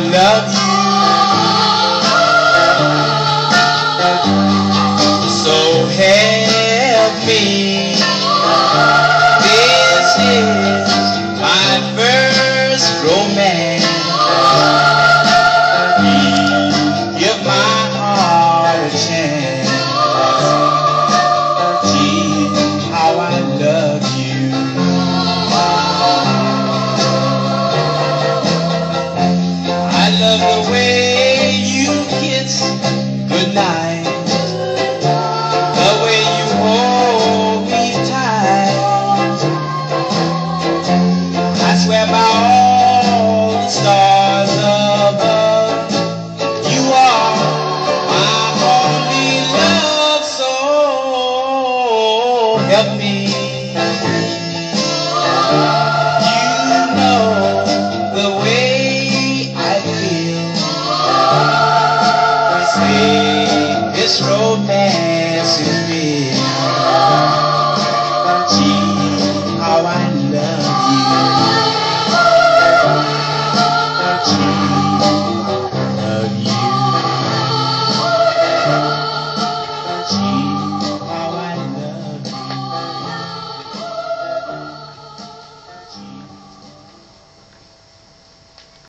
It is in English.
love you. love the way you kiss goodnight. The way you hold me tight. I swear by all.